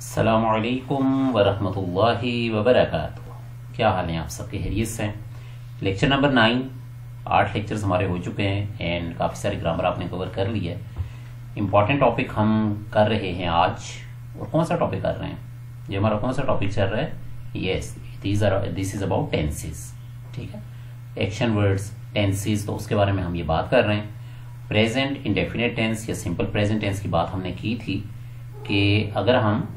असलकम वरहमतुल्लाहि वबरकातुहू क्या हाल है आप सबके? हैरियत से हैं। लेक्चर नंबर नाइन आठ लेक्चर्स हमारे हो चुके हैं एंड काफ़ी सारे ग्रामर आपने कवर कर लिया है। इंपॉर्टेंट टॉपिक हम कर रहे हैं आज। और कौन सा टॉपिक कर रहे हैं? ये हमारा कौन सा टॉपिक चल रहा है? Yes this are this is about tenses ठीक है? एक्शन वर्ड्स टेंसेस तो उसके बारे में हम ये बात कर रहे हैं। प्रेजेंट इंडेफिनेट टेंस या सिंपल प्रेजेंट टेंस की बात हमने की थी कि अगर हम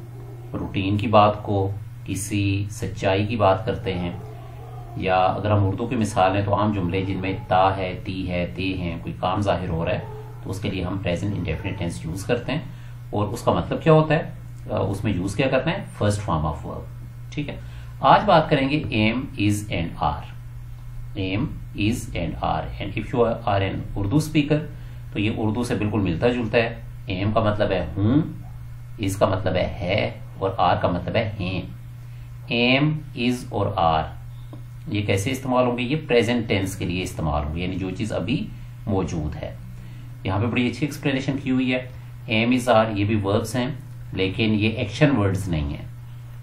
रूटीन की बात को किसी सच्चाई की बात करते हैं। या अगर हम उर्दू की मिसाल हैं तो आम जुमले जिनमें ता है, ती है, ते हैं, कोई काम ज़ाहिर हो रहा है तो उसके लिए हम प्रेजेंट इंडेफिनेट टेंस यूज़ करते हैं। और उसका मतलब क्या होता है? उसमें यूज़ क्या करते हैं? फ़र्स्ट फॉर्म ऑफ़ वर्ब ठीक है? आज बात करेंगे am is and are am is and are and if you are an Urdu speaker तो ये उर्दू से बिल्कुल मिलता जुलता है। एम का मतलब है हूँ, इसका मतलब है है। और आर का मतलब है हैं एम इज़ और आर ये कैसे इस्तेमाल होंगे? ये प्रेजेंट टेंस के लिए इस्तेमाल होंगे, यानी जो चीज़ अभी मौजूद है। यहाँ पे बड़ी अच्छी एक्सप्लेनेशन की हुई है। एम इज़ आर ये भी वर्ब्स हैं, लेकिन ये एक्शन वर्ड्स नहीं है।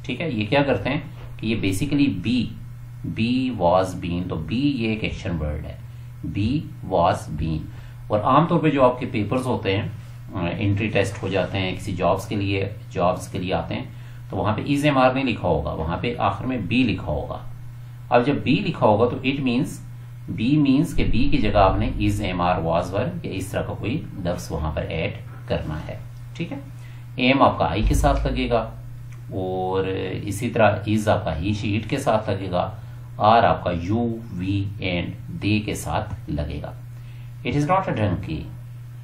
ठीक है? ये क्या करते हैं कि ये basically be be was been तो बी ये एक एक्शन वर्ड है। बी वॉज़ बीन और आमतौर पे जो आपके पेपर्स होते हैं एंट्री टेस्ट हो जाते हैं किसी जॉब्स के लिए जॉब्स के लिए आते हैं तो वहाँ पे इज़ एम आर नहीं लिखा होगा, वहाँ पे आखिर में बी लिखा होगा। अब जब बी लिखा होगा तो इट मीन्स बी मीन्स के बी की जगह आपने is am are was were या इस तरह का कोई लफ्स वहाँ पर ऐड करना है, ठीक है? एम आपका आई के साथ लगेगा और इसी तरह इज़ आपका ही शीट के साथ लगेगा आर आपका यू वी एंड दे के साथ लगेगा। It is not a donkey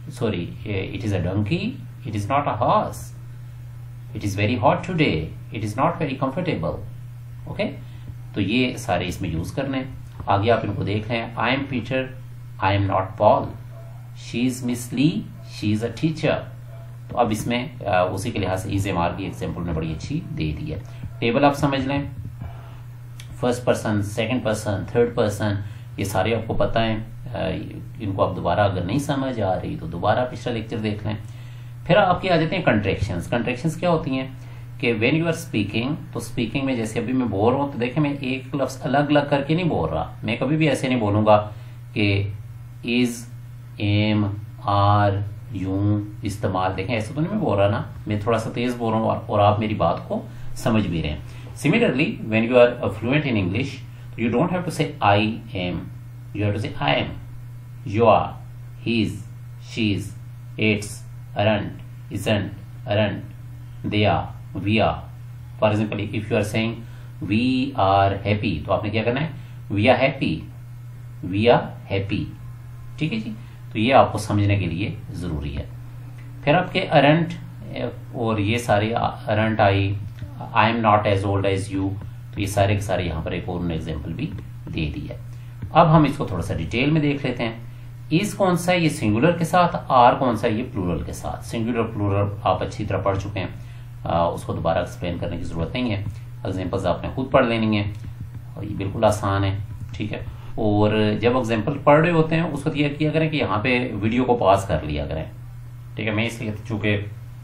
sorry it is a donkey it is not a horse. It is very hot today it is not very comfortable. Okay? तो ये सारे इसमें use करने आगे आप इनको देख लें। I am Peter I am not Paul she is Miss Lee she is a teacher तो अब इसमें आ, उसी के लिहाज से इज़ एम आर की एग्ज़ाम्पल में बड़ी अच्छी दे दी है। टेबल आप समझ लें। First person second person third person ये सारे आपको पता है। इनको आप दोबारा अगर नहीं समझ आ रही तो दोबारा पिछला लेक्चर देख लें। फिर आपके आ जाते हैं कंट्रेक्शन कंट्रेक्शन क्या होती हैं? कि वेन यू आर स्पीकिंग तो स्पीकिंग में जैसे अभी मैं बोल रहा हूँ तो देखें मैं एक लफ्ज अलग अलग करके नहीं बोल रहा। मैं कभी भी ऐसे नहीं बोलूँगा कि इज़ एम आर यू इस्तेमाल। देखें ऐसे तो नहीं मैं बोल रहा ना। मैं थोड़ा सा तेज बोल रहा हूँ और आप मेरी बात को समझ भी रहे हैं। Similarly when you are fluent in English you don't have to say I am you have to say I am, are, he's, she's, it's, aren't, isn't, aren't, they are, we are. For example, if you are saying we are happy, तो आपने क्या करना है? We are happy, we are happy. ठीक है जी? तो ये आपको समझने के लिए ज़रूरी है। फिर आपके अरंट और ये सारे aren't I I am not as old as you तो ये सारे के सारे यहाँ पर एक और एग्ज़ाम्पल भी दे दी है। अब हम इसको थोड़ा सा डिटेल में देख लेते हैं। इस कौन सा है? ये सिंगुलर के साथ आर कौन सा है? ये प्लूरल के साथ। सिंगुलर प्लूरल आप अच्छी तरह पढ़ चुके हैं। आ, उसको दोबारा एक्सप्लेन करने की ज़रूरत नहीं है। एग्जाम्पल्स आपने खुद पढ़ लेनी है। और ये बिल्कुल आसान है। ठीक है? और जब एग्ज़ाम्पल पढ़ रहे होते हैं उस वक्त यह किया करें कि यहाँ पे वीडियो को पास कर लिया करें। ठीक है? मैं इसलिए चूँकि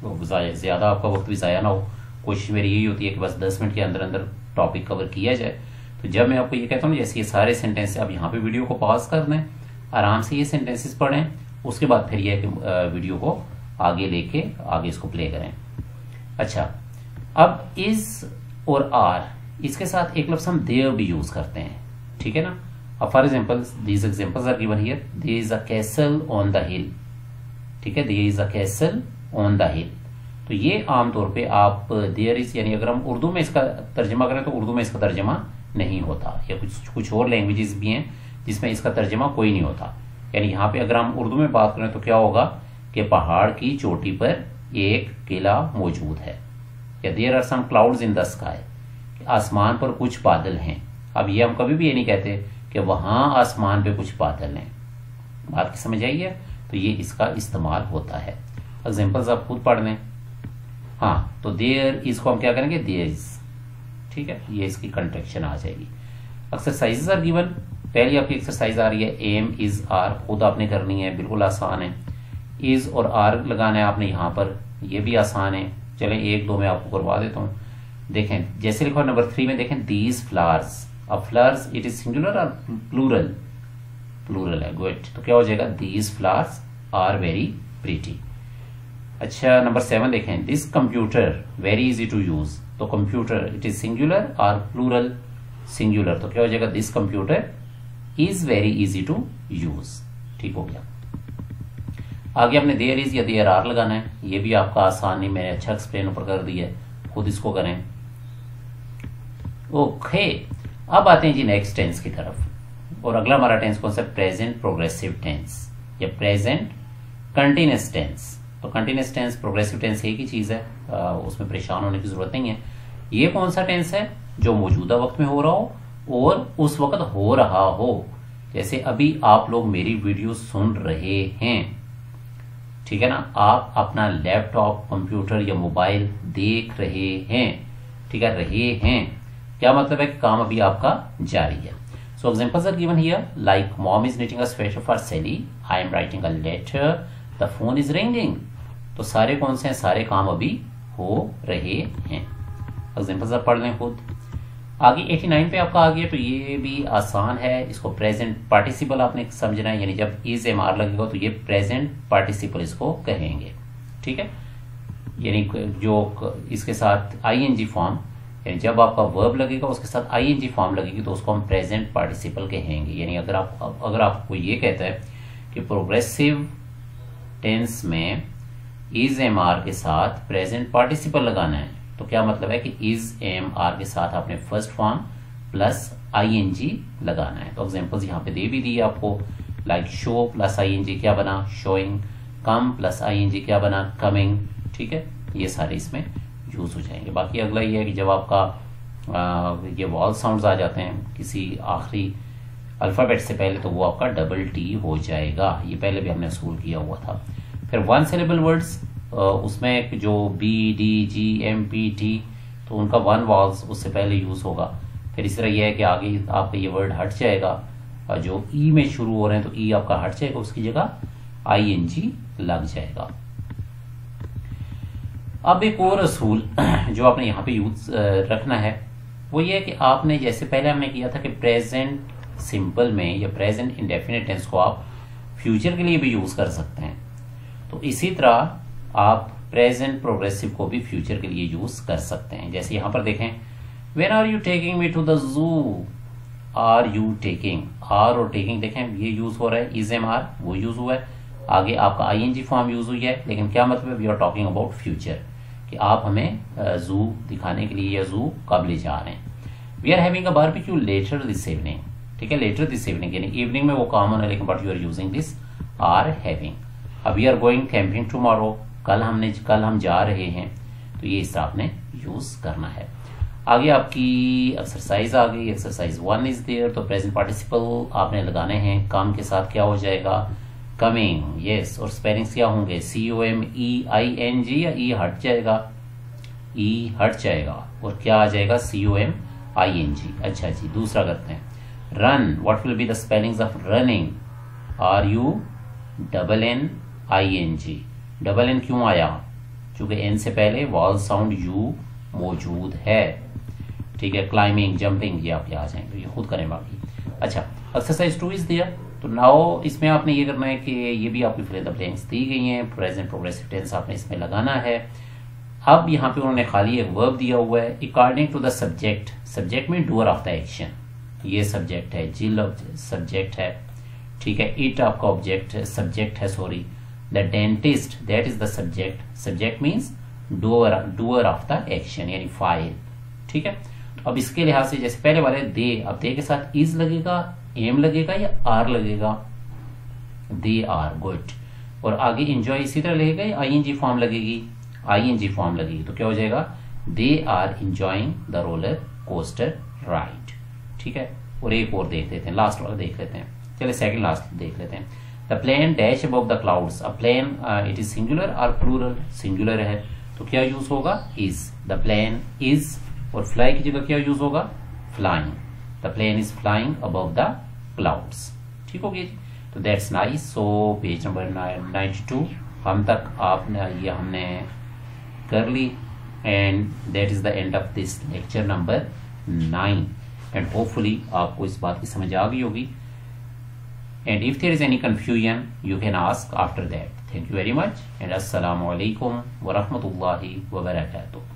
ज़्यादा आपका वक्त भी ज़ाया ना हो कोशिश मेरी यही होती है कि बस दस मिनट के अंदर अंदर टॉपिक कवर किया जाए। तो जब मैं आपको ये कहता हूँ जैसे ये सारे सेंटेंस आप यहाँ पे वीडियो को पास कर दें। आराम से ये सेंटेंसेस पढ़ें, उसके बाद फिर ये वीडियो को आगे लेके, आगे इसको प्ले करें। अच्छा अब इस और आर इसके साथ एक लफ्स हम देर भी यूज़ करते हैं, ठीक है ना? अब for example these examples are given here there is a castle on the hill ठीक है? There is a castle on the hill तो ये आमतौर पे आप देयर इज़ यानी अगर हम उर्दू में इसका तर्जमा करें तो उर्दू में इसका तर्जमा नहीं होता, या कुछ कुछ और लैंग्वेजेस भी हैं जिसमें इसका तर्जमा कोई नहीं होता। यानी यहाँ पे अगर हम उर्दू में बात करें तो क्या होगा कि पहाड़ की चोटी पर एक किला मौजूद है। या there are some clouds in the sky आसमान पर कुछ बादल हैं। अब ये हम कभी भी ये नहीं कहते कि वहाँ आसमान पे कुछ बादल हैं। बात की समझ आई है? तो ये इसका इस्तेमाल होता है। एग्जाम्पल्स आप खुद पढ़ लें। हाँ तो देर इसको हम क्या करेंगे? देर ठीक है? ये इसकी कंट्रेक्शन आ जाएगी। एक्सरसाइजेस आर गिवन पहली आपकी एक्सरसाइज आ रही है एम इज़ आर खुद आपने करनी है, बिल्कुल आसान है। इज़ और आर लगाना है आपने यहाँ पर, ये भी आसान है। चले, एक, दो में आपको करवा देता हूँ। देखें, जैसे लिखा नंबर थ्री में देखें दीज फ्लावर्स अब फ्लावर्स इट इज़ सिंगुलर और प्लूरल प्लूरल है गुड तो क्या हो जाएगा? These flowers are very pretty अच्छा नंबर सेवन देखें this computer very easy to use तो कंप्यूटर इट इज़ सिंगुलर और प्लूरल सिंगुलर तो क्या हो जाएगा? This computer is very easy to use ठीक हो गया। आगे आपने देयर इज़ या देयर आर लगाना है। ये भी आपका आसान मैंने अच्छा एक्सप्लेन ऊपर कर दिया है। खुद इसको करें। ओके अब आते हैं जी नेक्स्ट टेंस की तरफ़। और अगला हमारा टेंस कौन सा? प्रेजेंट प्रोग्रेसिव टेंस या प्रेजेंट कंटिन्यूस टेंस तो कंटिन्यूस टेंस प्रोग्रेसिव टेंस एक ही चीज़ है। आ, उसमें परेशान होने की ज़रूरत नहीं है। ये कौन सा टेंस है? जो मौजूदा वक्त में हो रहा हो और उस वक्त हो रहा हो, जैसे अभी आप लोग मेरी वीडियो सुन रहे हैं। ठीक है ना? आप अपना लैपटॉप, कंप्यूटर या मोबाइल देख रहे हैं। ठीक है? रहे हैं। क्या मतलब है काम अभी आपका जारी है? So examples are given here like mom is knitting a sweater for Sally I am writing a letter the phone is ringing तो सारे कौन से हैं? सारे काम अभी हो रहे हैं। एग्जांपल्स आप पढ़ लें खुद। आगे 89 पे आपका आ गया तो ये भी आसान है। इसको प्रेजेंट पार्टिसिपल आपने समझना है, यानी जब इज़ एम आर लगेगा तो ये प्रेजेंट पार्टिसिपल इसको कहेंगे। ठीक है? यानी जो इसके साथ आईएनजी फॉर्म यानी जब आपका वर्ब लगेगा, उसके साथ आईएनजी फॉर्म लगेगी तो उसको हम प्रेजेंट पार्टिसिपल कहेंगे। यानी अगर आप, अगर आपको ये कहता है कि प्रोग्रेसिव टेंस में इज़ एम आर के साथ प्रेजेंट पार्टिसिपल लगाना है तो क्या मतलब है कि इज़ एम आर के साथ आपने first form plus I N G लगाना है। तो एग्जाम्पल्स यहाँ पे दे भी दी आपको। Like show plus I N G क्या बना? Showing come plus I N G क्या बना? कमिंग ठीक है? ये सारे इसमें यूज़ हो जाएँगे। बाकी अगला ये है कि जब आपका आ, ये वॉल साउंड्स आ जाते हैं किसी आखिरी अल्फ़ाबेट से पहले तो वो आपका डबल टी हो जाएगा। ये पहले भी हमने असूल किया हुआ था। फिर वन सेलेबल वर्ड्स उसमें जो B D G M P T तो उनका वन वॉल्स उससे पहले यूज़ होगा। फिर इस तरह यह है कि आगे आपका ये वर्ड हट जाएगा। और जो ई में शुरू हो रहे हैं तो ई आपका हट जाएगा, उसकी जगह आई एन जी लग जाएगा। अब एक और असूल जो आपने यहाँ पे यूज़ रखना है, वो ये है कि आपने जैसे पहले हमने किया था कि प्रेजेंट सिंपल में या प्रेजेंट इंडेफिनेट टेंस को आप फ्यूचर के लिए भी यूज़ कर सकते हैं। तो इसी तरह आप प्रेजेंट प्रोग्रेसिव को भी फ्यूचर के लिए यूज़ कर सकते हैं। जैसे यहाँ पर देखें when are you taking me to the zoo are you taking are और टेकिंग देखें, ये यूज़ हो रहा है। इज़ एम आर वो यूज़ हुआ है। आगे आपका I N G form use हुई है। लेकिन क्या मतलब we are talking about future कि आप हमें जू दिखाने के लिए या जू कब ले जा रहे हैं। We are having a barbecue later this evening ठीक है? लेटर दिस इवनिंग यानी इवनिंग में वो कॉमन है लेकिन but you are using this are having अब we are going camping tomorrow कल हमने, कल हम जा रहे हैं तो ये हिस्सा आपने यूज़ करना है। आगे आपकी एक्सरसाइज आ गई एक्सरसाइज वन इज़ देयर तो प्रेजेंट पार्टिसिपल आपने लगाने हैं, काम के साथ क्या हो जाएगा? कमिंग यस और स्पेलिंग्स क्या होंगे? सी ओ एम ई आई एन जी या ई e हट जाएगा? ई e हट जाएगा, और क्या आ जाएगा? सी ओ एम आई एन जी अच्छा जी, दूसरा करते हैं। Run what will be the spellings of running R U double N I N G double N क्यों आया? क्योंकि एन से पहले वॉल साउंड यू मौजूद है। ठीक है क्लाइंबिंग जंपिंग ये आपके आ जाएँगे ये खुद करें बाकी। अच्छा एक्सरसाइज टू इज़ दियर तो नाउ इसमें आपने ये करना है कि ये भी आपकी फिल द दी गई हैं प्रेजेंट प्रोग्रेसिव टेंस आपने इसमें लगाना है। अब यहाँ पे उन्होंने खाली एक वर्ब दिया हुआ है according to the subject subject में डूअर ऑफ़ द एक्शन ये सब्जेक्ट है जिल सब्जेक्ट है। ठीक है इट आपका ऑब्जेक्ट सब्जेक्ट है sorry the dentist, that is the subject. Subject means doer doer of the action, यानी फ़ाइल ठीक है? अब इसके लिहाज से जैसे पहले वाले दे, अब दे के साथ इज़ लगेगा एम लगेगा या आर लगेगा? दे आर गुड और आगे इंजॉय इसी तरह लगेगा आई एन जी फॉर्म लगेगी? आई एन जी फॉर्म लगेगी तो क्या हो जाएगा? They are enjoying the roller coaster ride ठीक है? और एक और देख लेते हैं लास्ट वाला देख लेते हैं। चले सेकंड लास्ट देख लेते हैं। The plane dash above the clouds a plane it is singular और प्लूरल सिंगुलर है। तो क्या यूज़ होगा? इज़ द प्लेन इज़ और फ्लाई की जगह क्या यूज़ होगा? Flying the plane is flying above the clouds ठीक हो गया जी? तो that's nice so page number ninety two हम तक आपने, ये हमने कर ली। And that is the end of this lecture number nine and hopefully आपको इस बात की समझ आ गई होगी। and if there is any confusion you can ask after that. Thank you very much and assalamu alaikum wa rahmatullahi wa barakatuh